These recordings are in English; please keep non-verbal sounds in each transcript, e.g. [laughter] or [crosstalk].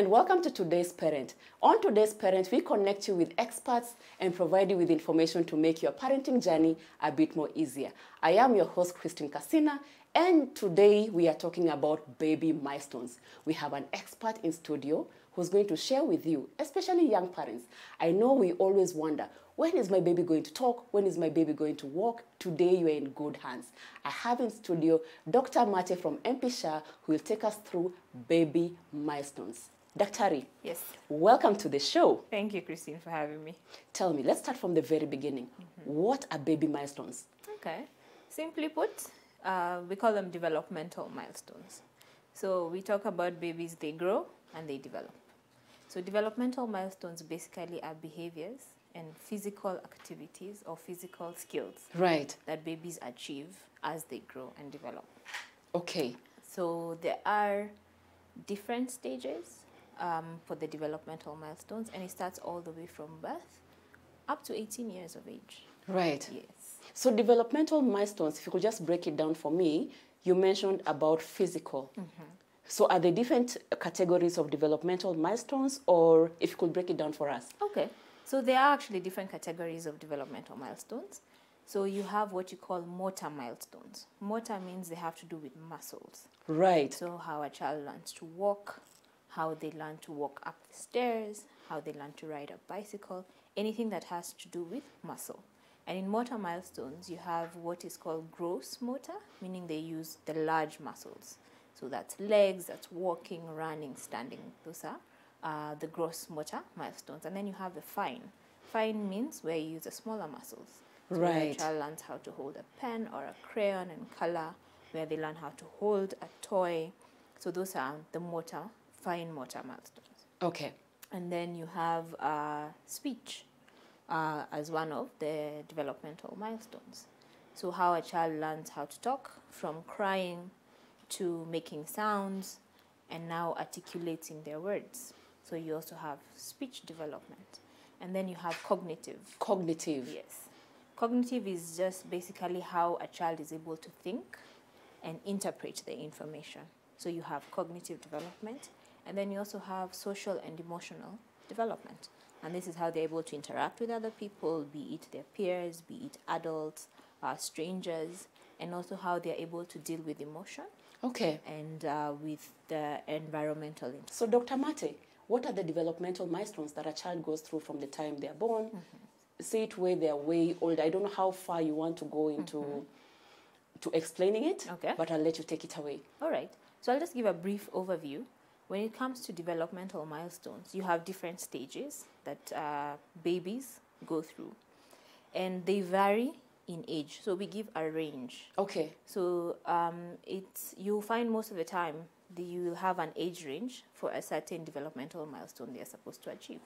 And welcome to today's Parent. On today's Parent, we connect you with experts and provide you with information to make your parenting journey a bit more easier. I am your host, Christine Casina, and today we are talking about baby milestones. We have an expert in studio who's going to share with you, especially young parents. I know we always wonder, when is my baby going to talk? When is my baby going to walk? Today you are in good hands. I have in studio Dr. Mate from MP Shah who will take us through baby milestones. Dr. Yes. welcome to the show. Thank you, Christine, for having me. Tell me, let's start from the very beginning. What are baby milestones? Okay. Simply put, uh, we call them developmental milestones. So we talk about babies, they grow and they develop. So developmental milestones basically are behaviors and physical activities or physical skills Right. that babies achieve as they grow and develop. Okay. So there are different stages um, for the developmental milestones, and it starts all the way from birth up to 18 years of age. Right. Yes. So developmental milestones, if you could just break it down for me, you mentioned about physical. So are there different categories of developmental milestones or if you could break it down for us? Okay. So there are actually different categories of developmental milestones. So you have what you call motor milestones. Motor means they have to do with muscles. Right. So how a child learns to walk, how they learn to walk up the stairs, how they learn to ride a bicycle, anything that has to do with muscle. And in motor milestones, you have what is called gross motor, meaning they use the large muscles. So that's legs, that's walking, running, standing. Those are uh, the gross motor milestones. And then you have the fine. Fine means where you use the smaller muscles. So where a child learns how to hold a pen or a crayon and color, where they learn how to hold a toy. So those are the motor, fine motor milestones. Okay. And then you have uh, speech uh, as one of the developmental milestones. So, how a child learns how to talk from crying to making sounds and now articulating their words. So, you also have speech development. And then you have cognitive. Cognitive. Yes. Cognitive is just basically how a child is able to think and interpret the information. So you have cognitive development, and then you also have social and emotional development. And this is how they're able to interact with other people, be it their peers, be it adults, uh, strangers, and also how they're able to deal with emotion Okay. and uh, with the environmental. So Dr. Mate, what are the developmental milestones that a child goes through from the time they're born? Say it where they're way old. I don't know how far you want to go into to explaining it, Okay. but I'll let you take it away. All right. So I'll just give a brief overview. When it comes to developmental milestones, you have different stages that uh, babies go through, and they vary in age. So we give a range. Okay. So um, it's you'll find most of the time that you will have an age range for a certain developmental milestone they are supposed to achieve.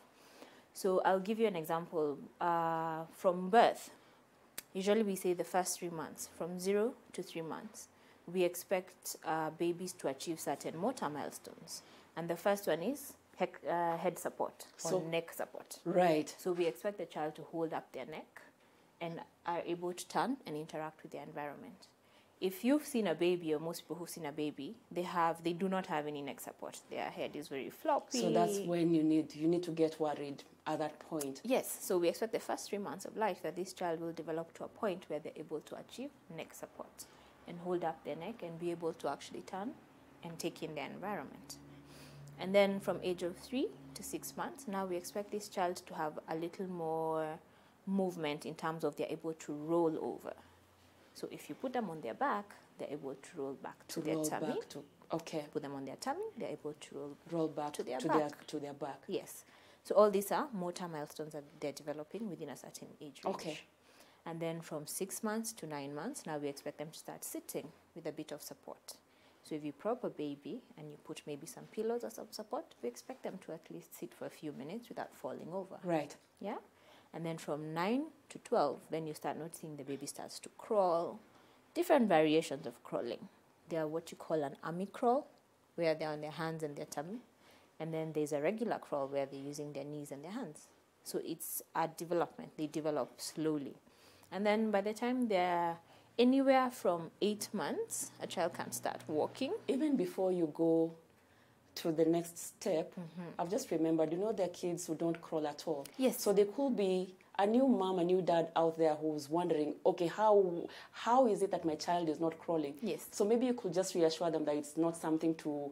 So I'll give you an example. Uh, from birth, usually we say the first three months, from zero to three months, we expect uh, babies to achieve certain motor milestones. And the first one is hec- uh, head support or So- neck support. Right. So we expect the child to hold up their neck and are able to turn and interact with their environment. If you've seen a baby, or most people who've seen a baby, they have they do not have any neck support. Their head is very floppy. So that's when you need you need to get worried at that point. yes. So we expect the first three months of life that this child will develop to a point where they're able to achieve neck support and hold up their neck and be able to actually turn and take in their environment. And then from age of three to six months, now we expect this child to have a little more movement in terms of they're able to roll over. So if you put them on their back, they're able to roll back to, To their roll tummy. back to okay. Put them on their tummy, they're able to roll. Roll back To their to their back. to their back. Yes. So all these are motor milestones that they're developing within a certain age range. Okay. And then from six months to nine months, now we expect them to start sitting with a bit of support. So if you prop a baby and you put maybe some pillows or some support, we expect them to at least sit for a few minutes without falling over. Right. Yeah? And then from 9 to 12, then you start noticing the baby starts to crawl. Different variations of crawling. They are what you call an army crawl, where they're on their hands and their tummy. And then there's a regular crawl where they're using their knees and their hands. So it's a development. They develop slowly. And then by the time they're anywhere from eight months, a child can start walking. Even before you go to the next step, mm-hmm. I've just remembered, you know, there are kids who don't crawl at all. Yes. So there could be a new mom, a new dad out there who's wondering, okay, how how is it that my child is not crawling? Yes. So maybe you could just reassure them that it's not something to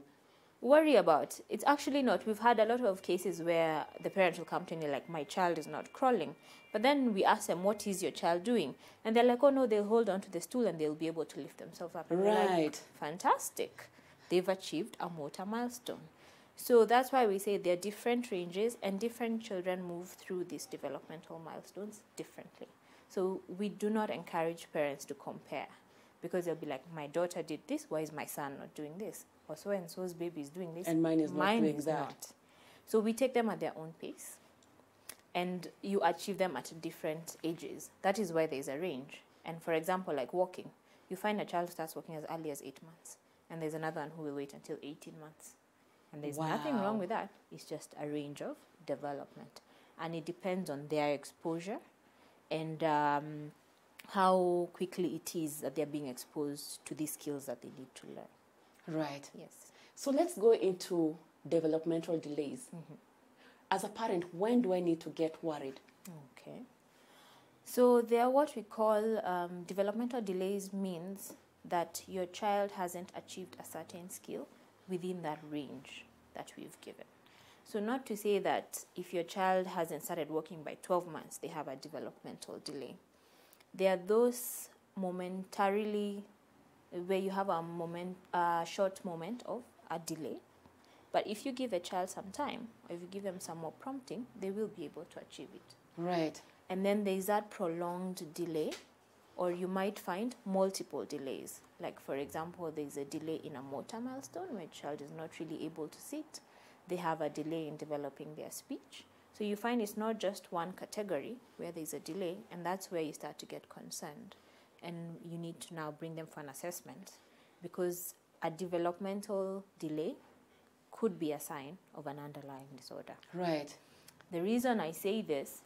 worry about. It's actually not. We've had a lot of cases where the parents will come to me like, my child is not crawling. But then we ask them, what is your child doing? And they're like, oh no, they'll hold on to the stool and they'll be able to lift themselves up. We're like, Right. Fantastic. They've achieved a motor milestone. So that's why we say there are different ranges and different children move through these developmental milestones differently. So we do not encourage parents to compare because they'll be like, my daughter did this, why is my son not doing this? Or so and so's baby is doing this, And mine is not mine doing is that. not. So we take them at their own pace and you achieve them at different ages. That is why there's a range. And for example, like walking, you find a child starts walking as early as eight months, and there's another one who will wait until 18 months. And there's nothing wrong with that. It's just a range of development. And it depends on their exposure and um, how quickly it is that they're being exposed to these skills that they need to learn. right. Yes. So let's go into developmental delays. Mm-hmm. As a parent, when do I need to get worried? Okay. So they are what we call um, developmental delays means that your child hasn't achieved a certain skill within that range that we've given. So not to say that if your child hasn't started working by 12 months, they have a developmental delay. There are those momentarily where you have a moment, a short moment of a delay. But if you give a child some time, or if you give them some more prompting, they will be able to achieve it Right. and then there's that prolonged delay or you might find multiple delays like for example there's a delay in a motor milestone where a child is not really able to sit they have a delay in developing their speech so you find it's not just one category where there's a delay and that's where you start to get concerned and you need to now bring them for an assessment because a developmental delay could be a sign of an underlying disorder Right. the reason I say this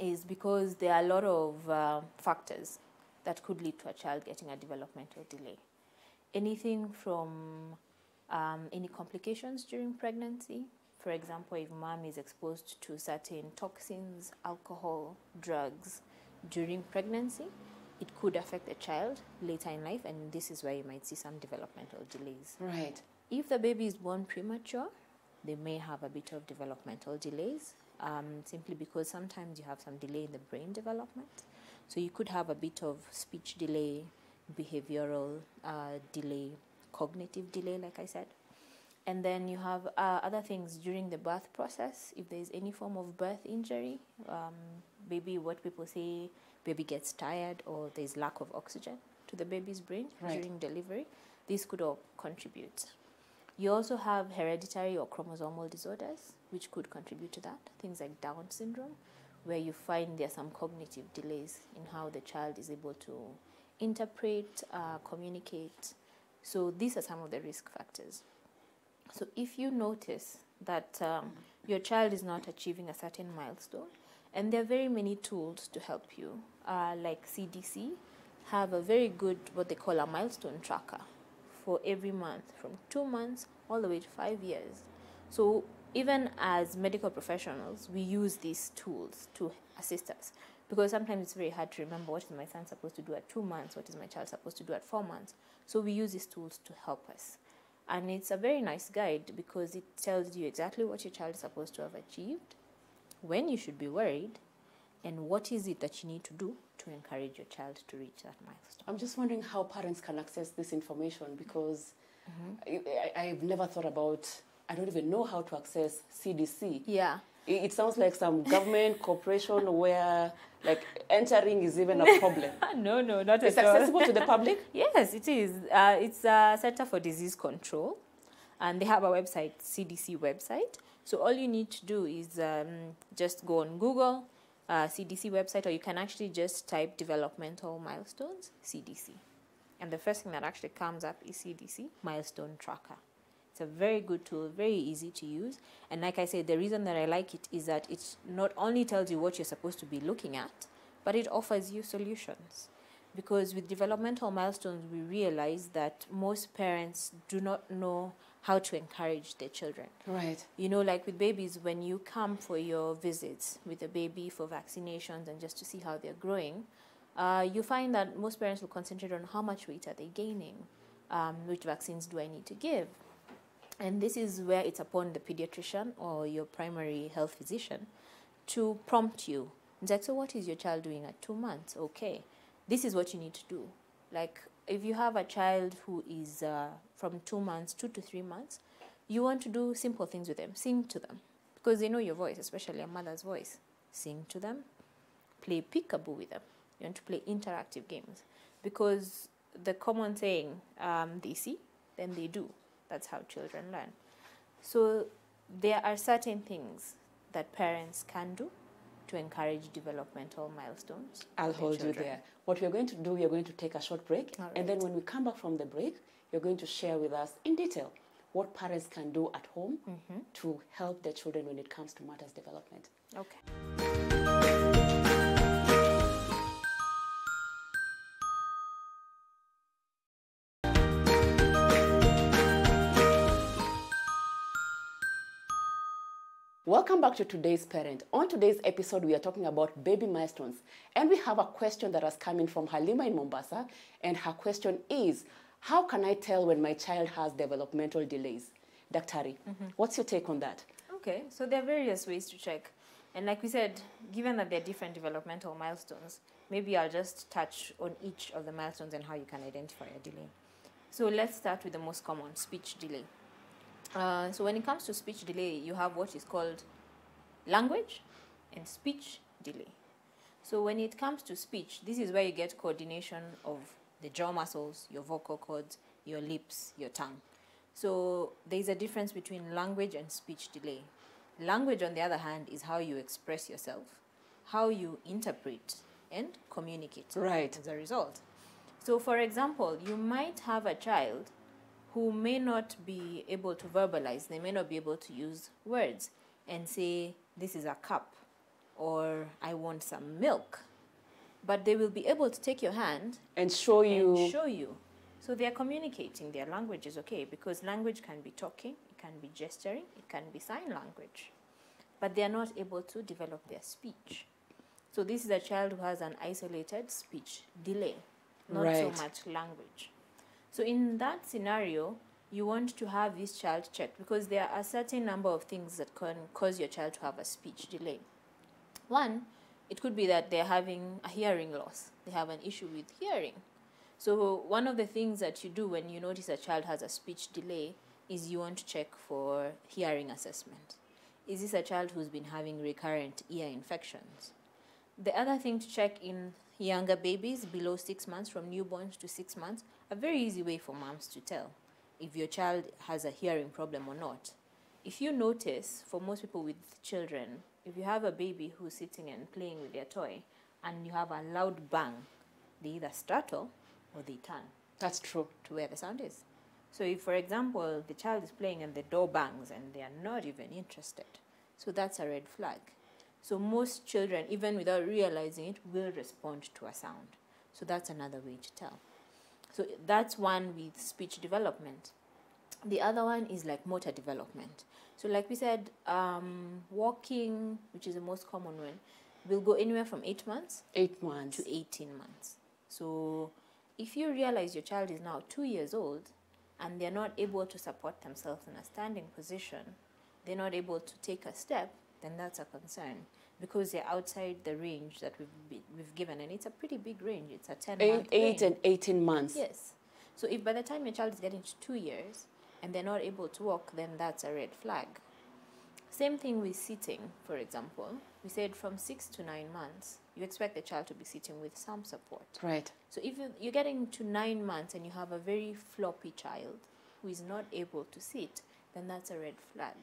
is because there are a lot of uh, factors that could lead to a child getting a developmental delay. Anything from um, any complications during pregnancy, for example, if mom is exposed to certain toxins, alcohol, drugs during pregnancy, it could affect the child later in life, and this is where you might see some developmental delays. Right. If the baby is born premature, they may have a bit of developmental delays, um, simply because sometimes you have some delay in the brain development. So you could have a bit of speech delay, behavioral uh, delay, cognitive delay, like I said. And then you have uh, other things during the birth process. If there's any form of birth injury, um, baby, what people say, baby gets tired or there's lack of oxygen to the baby's brain Right. during delivery, this could all contribute. You also have hereditary or chromosomal disorders, which could contribute to that. Things like Down syndrome, where you find there are some cognitive delays in how the child is able to interpret, uh, communicate. So these are some of the risk factors. So if you notice that um, your child is not achieving a certain milestone, and there are very many tools to help you, uh, like CDC have a very good what they call a milestone tracker for every month from two months all the way to five years. So even as medical professionals, we use these tools to assist us because sometimes it's very hard to remember what is my son supposed to do at two months, what is my child supposed to do at four months. So we use these tools to help us. And it's a very nice guide because it tells you exactly what your child is supposed to have achieved, when you should be worried, and what is it that you need to do to encourage your child to reach that milestone. I'm just wondering how parents can access this information because mm-hmm. I, I, I've never thought about, I don't even know how to access CDC. Yeah. It, sounds like some government corporation where like entering is even a problem. [laughs] no, no, not It's at all. accessible to the public? [laughs] Yes, it is. Uh, it's a Center for Disease Control, and they have a website, CDC website. So all you need to do is um, just go on Google, uh, CDC website, or you can actually just type developmental milestones, CDC. And the first thing that actually comes up is CDC Milestone Tracker. It's a very good tool, very easy to use. And like I said, the reason that I like it is that it not only tells you what you're supposed to be looking at, but it offers you solutions. Because with developmental milestones, we realize that most parents do not know how to encourage their children. Right. You know, like with babies, when you come for your visits with a baby for vaccinations and just to see how they're growing, uh, you find that most parents will concentrate on how much weight are they gaining, um, which vaccines do I need to give. And this is where it's upon the pediatrician or your primary health physician to prompt you. It's like, so what is your child doing at two months? Okay, this is what you need to do. Like, if you have a child who is uh, from two months, two to three months, you want to do simple things with them. Sing to them because they know your voice, especially a mother's voice. Sing to them, play peekaboo with them. You want to play interactive games because the common saying, um, they see, then they do. That's how children learn. So there are certain things that parents can do to encourage developmental milestones. I'll hold you there. What we're going to do, we are going to take a short break. All And then when we come back from the break, you're going to share with us in detail what parents can do at home Mm-hmm. to help their children when it comes to matters development. Okay. Welcome back to today's parent. On today's episode, we are talking about baby milestones, and we have a question that has come in from Halima in Mombasa. And her question is, how can I tell when my child has developmental delays? Daktari, mm-hmm. what's your take on that? Okay, so there are various ways to check. And like we said, given that there are different developmental milestones, maybe I'll just touch on each of the milestones and how you can identify a delay. So let's start with the most common speech delay. Uh, so when it comes to speech delay, you have what is called language and speech delay. So when it comes to speech, this is where you get coordination of the jaw muscles, your vocal cords, your lips, your tongue. So there's a difference between language and speech delay. Language, on the other hand, is how you express yourself, how you interpret and communicate Right. as a result. So, for example, you might have a child who may not be able to verbalize, they may not be able to use words and say, This is a cup, or I want some milk. But they will be able to take your hand And show you. and show you. So they are communicating. Their language is okay because language can be talking, it can be gesturing, it can be sign language. But they are not able to develop their speech. So this is a child who has an isolated speech delay, not Right. so much language. So in that scenario, you want to have this child checked because there are a certain number of things that can cause your child to have a speech delay. One, it could be that they're having a hearing loss. They have an issue with hearing. So one of the things that you do when you notice a child has a speech delay is you want to check for hearing assessment. Is this a child who's been having recurrent ear infections? The other thing to check in younger babies below six months, from newborns to six months, a very easy way for moms to tell if your child has a hearing problem or not. If you notice, for most people with children, if you have a baby who's sitting and playing with their toy and you have a loud bang, they either startle or they turn That's true. to where the sound is. So, if, for example, the child is playing and the door bangs and they are not even interested, so that's a red flag. So, most children, even without realizing it, will respond to a sound. So, that's another way to tell. So, that's one with speech development. The other one is like motor development. So, like we said, um, walking, which is the most common one, will go anywhere from eight months Eight months. to 18 months. So, if you realize your child is now two years old and they're not able to support themselves in a standing position, they're not able to take a step, then that's a concern because they're outside the range that we've, be, we've given. And it's a pretty big range, it's a 10 Eight, month eight range. and 18 months. Yes. So, if by the time your child is getting to two years and they're not able to walk, then that's a red flag. Same thing with sitting, for example. We said from six to nine months, you expect the child to be sitting with some support. Right. So if you- you're getting to nine months and you have a very floppy child who is not able to sit, then that's a red flag.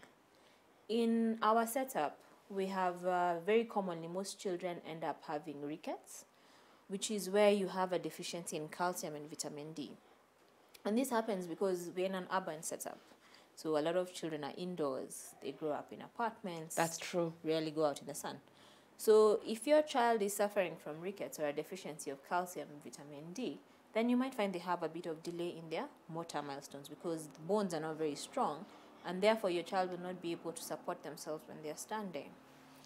In our setup, we have uh, very commonly most children end up having rickets, which is where you have a deficiency in calcium and vitamin D. And this happens because we're in an urban setup. So a lot of children are indoors. They grow up in apartments That's true. rarely go out in the sun. So, if your child is suffering from rickets or a deficiency of calcium and vitamin D, then you might find they have a bit of delay in their motor milestones because the bones are not very strong, and therefore your child will not be able to support themselves when they're standing.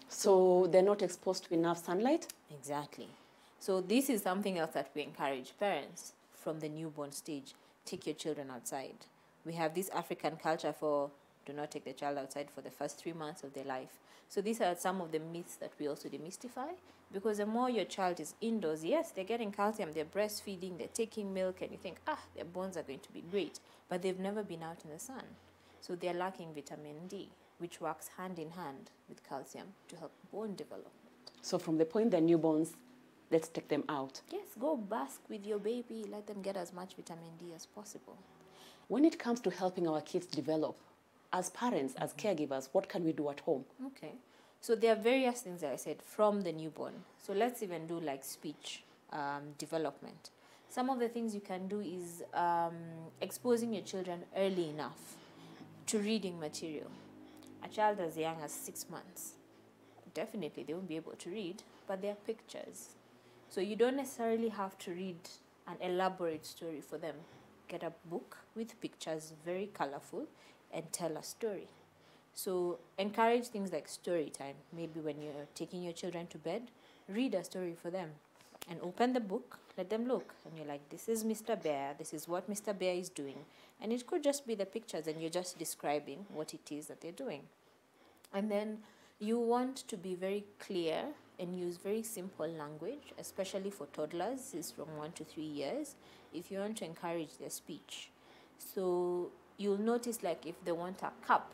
So they're not exposed to enough sunlight? Exactly. So this is something else that we encourage parents from the newborn stage. Take your children outside. We have this African culture for do not take the child outside for the first three months of their life. So these are some of the myths that we also demystify because the more your child is indoors, yes, they're getting calcium, they're breastfeeding, they're taking milk, and you think, ah, their bones are going to be great, but they've never been out in the sun. So they're lacking vitamin D, which works hand in hand with calcium to help bone development. So from the point they're newborns, let's take them out. Yes, go bask with your baby, let them get as much vitamin D as possible. When it comes to helping our kids develop, as parents, as caregivers, what can we do at home? Okay. So there are various things that I said from the newborn. So let's even do like speech um, development. Some of the things you can do is um, exposing your children early enough to reading material. A child as young as six months, definitely they won't be able to read, but they are pictures. So you don't necessarily have to read an elaborate story for them. Get a book with pictures, very colorful, and tell a story. So encourage things like story time. Maybe when you're taking your children to bed, read a story for them and open the book, let them look. And you're like, this is Mr. Bear, this is what Mr. Bear is doing. And it could just be the pictures and you're just describing what it is that they're doing. And then you want to be very clear and use very simple language, especially for toddlers, is from one to three years, if you want to encourage their speech. So you'll notice like if they want a cup,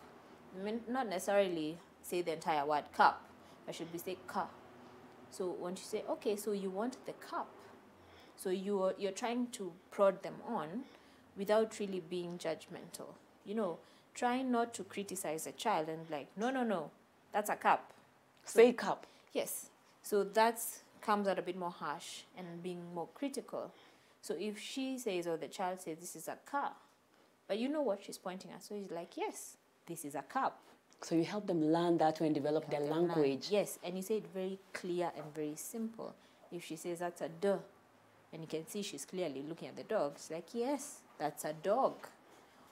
I mean, not necessarily say the entire word cup, I should be say cup. So once you say, okay, so you want the cup, so you're you're trying to prod them on without really being judgmental. You know, trying not to criticize a child and like, no, no, no, that's a cup. Say cup. Yes. So that comes out a bit more harsh and being more critical. So if she says or the child says this is a car, but you know what she's pointing at, so he's like, yes, this is a cup. So you help them learn that way and develop their language. Yes, and you say it very clear and very simple. If she says that's a duh, and you can see she's clearly looking at the dog, it's like, yes, that's a dog.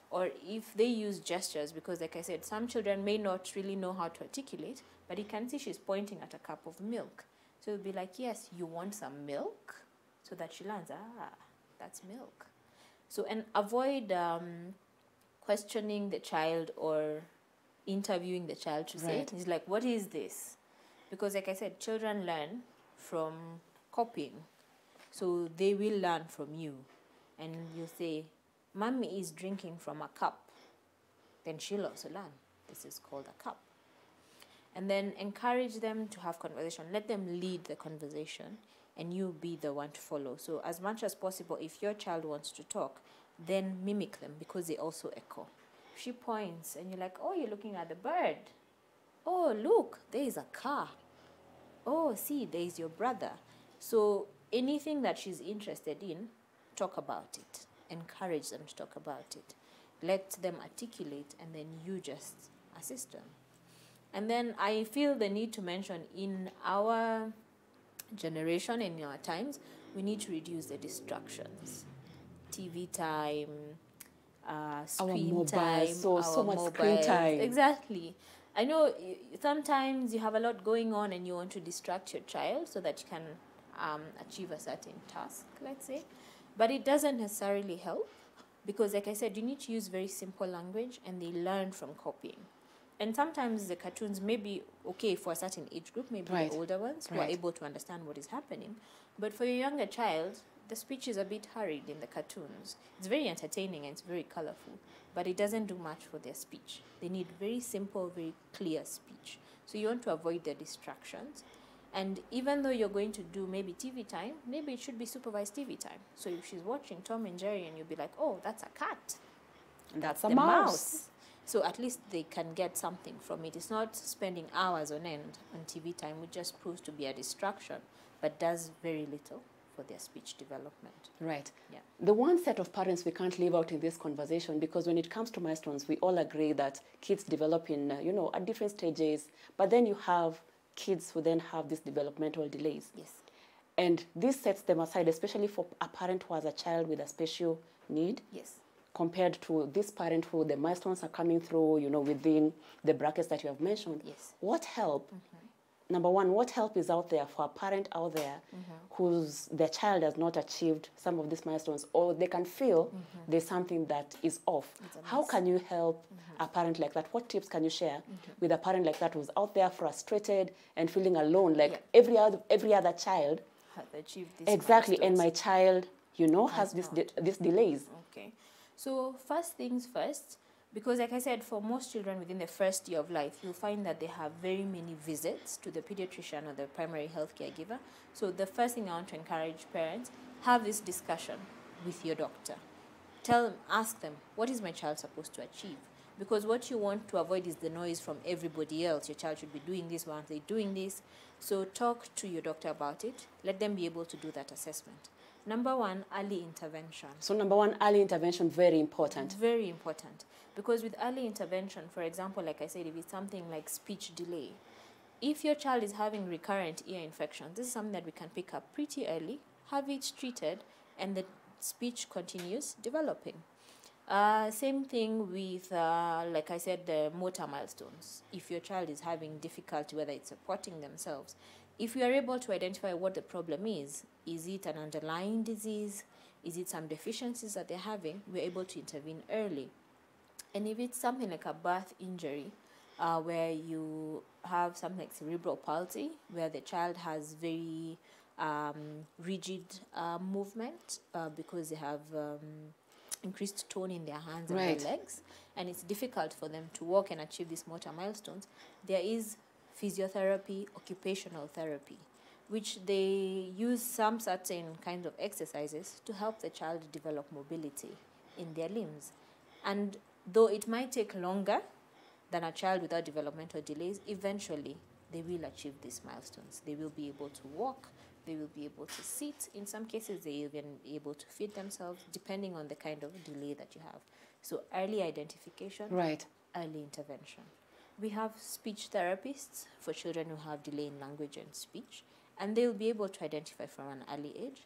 Or if they use gestures, because like I said, some children may not really know how to articulate, but you can see she's pointing at a cup of milk. So it'll be like, yes, you want some milk? So that she learns, ah, that's milk. So, and avoid um, questioning the child or interviewing the child to say Right. He's like, what is this? Because, like I said, children learn from copying. So they will learn from you. And you say, Mommy is drinking from a cup. Then she'll also learn. This is called a cup. And then encourage them to have conversation. Let them lead the conversation and you be the one to follow. So, as much as possible, if your child wants to talk, then mimic them because they also echo. She points and you're like, oh, you're looking at the bird. Oh, look, there is a car. Oh, see, there is your brother. So, anything that she's interested in, talk about it. Encourage them to talk about it. Let them articulate, and then you just assist them. And then I feel the need to mention in our generation, in our times, we need to reduce the distractions. TV time, uh, screen mobiles, time, so- so our much screen time. Exactly. I know sometimes you have a lot going on and you want to distract your child so that you can um, achieve a certain task, let's say. But it doesn't necessarily help because, like I said, you need to use very simple language and they learn from copying. And sometimes the cartoons may be okay for a certain age group, maybe Right. the older ones who are able to understand what is happening. But for a younger child, the speech is a bit hurried in the cartoons. It's very entertaining and it's very colorful, but it doesn't do much for their speech. They need very simple, very clear speech. So you want to avoid the distractions. And even though you're going to do maybe TV time, maybe it should be supervised TV time. So if she's watching Tom and Jerry and you'll be like, oh, that's a cat And that's a the mouse. So at least they can get something from it. It's not spending hours on end on TV time, which just proves to be a distraction, but does very little for their speech development. Right. Yeah. The one set of parents we can't leave out in this conversation because when it comes to milestones, we all agree that kids develop in, uh, you know, at different stages. But then you have kids who then have these developmental delays. Yes. And this sets them aside, especially for a parent who has a child with a special need Yes. compared to this parent who the milestones are coming through, you know, within the brackets that you have mentioned. Yes. What help? Number one, what help is out there for a parent out there mm-hmm. whose their child has not achieved some of these milestones, or they can feel mm-hmm. there's something that is off? How can you help mm-hmm. a parent like that? What tips can you share with a parent like that who's out there frustrated and feeling alone, like Yeah. every other every other child? Have achieved this. Exactly, and my child, you know, has Has this de- these delays. Okay. So first things first, because like I said, for most children within the first year of life, you'll find that they have very many visits to the pediatrician or the primary health caregiver. So the first thing I want to encourage parents, have this discussion with your doctor. Tell them, ask them, what is my child supposed to achieve? Because what you want to avoid is the noise from everybody else. Your child should be doing this, why aren't they doing this? So talk to your doctor about it. Let them be able to do that assessment. Number one, early intervention. So number one, early intervention very important. Very important because with early intervention, for example, like I said, if it's something like speech delay, if your child is having recurrent ear infections, this is something that we can pick up pretty early, have it treated, and the speech continues developing. Uh, same thing with, uh, like I said, the motor milestones. If your child is having difficulty, whether it's supporting themselves, if we are able to identify what the problem is, is it an underlying disease? Is it some deficiencies that they're having? We're able to intervene early. And if it's something like a birth injury, uh, where you have something like cerebral palsy, where the child has very um, rigid uh, movement uh, because they have um, increased tone in their hands and Right. their legs, and it's difficult for them to walk and achieve these motor milestones, there is physiotherapy, occupational therapy, which they use some certain kind of exercises to help the child develop mobility in their limbs. And though it might take longer than a child without developmental delays, eventually they will achieve these milestones. They will be able to walk, they will be able to sit. In some cases, they will be able to feed themselves, depending on the kind of delay that you have. So, early identification, Right. early intervention. We have speech therapists for children who have delay in language and speech, and they'll be able to identify from an early age.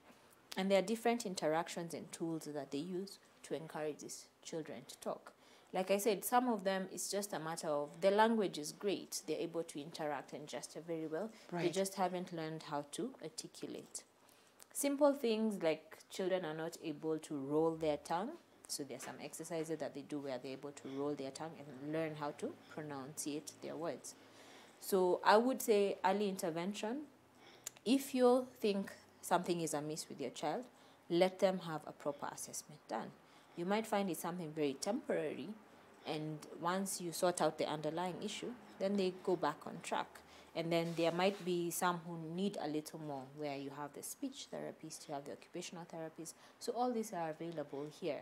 And there are different interactions and tools that they use to encourage these children to talk. Like I said, some of them it's just a matter of the language is great, they're able to interact and gesture very well. They just haven't learned how to articulate. Simple things like children are not able to roll their tongue. So there are some exercises that they do where they're able to roll their tongue and learn how to pronunciate their words. So I would say early intervention. If you think something is amiss with your child, let them have a proper assessment done. You might find it's something very temporary, and once you sort out the underlying issue, then they go back on track. And then there might be some who need a little more, where you have the speech therapist, you have the occupational therapist. So all these are available here.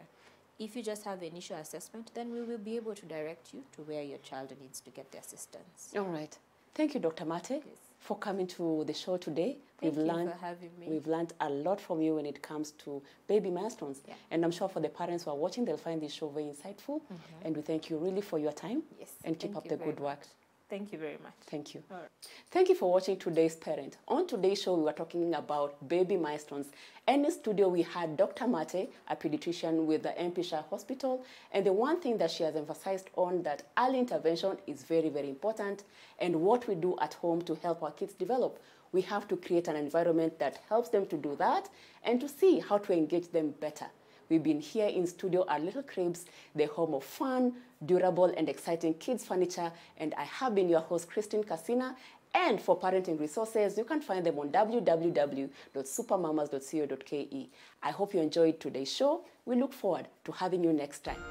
If you just have initial assessment, then we will be able to direct you to where your child needs to get the assistance. All right. Thank you, Dr. Mate, for coming to the show today. Thank we've you learned for having me. we've learned a lot from you when it comes to baby milestones. Yeah. And I'm sure for the parents who are watching, they'll find this show very insightful. Mm-hmm. And we thank you really for your time Yes. and keep thank up the good work. much. Thank you very much. Thank you. Right. Thank you for watching today's Parent. On today's show, we were talking about baby milestones. In the studio, we had Dr. Mate, a pediatrician with the MP Shah Hospital. And the one thing that she has emphasized on that early intervention is very, very important. And what we do at home to help our kids develop. We have to create an environment that helps them to do that and to see how to engage them better. We've been here in studio at Little Cribs, the home of fun, durable, and exciting kids furniture. And I have been your host, Christine Casina. And for parenting resources, you can find them on www.supermamas.co.ke. I hope you enjoyed today's show. We look forward to having you next time.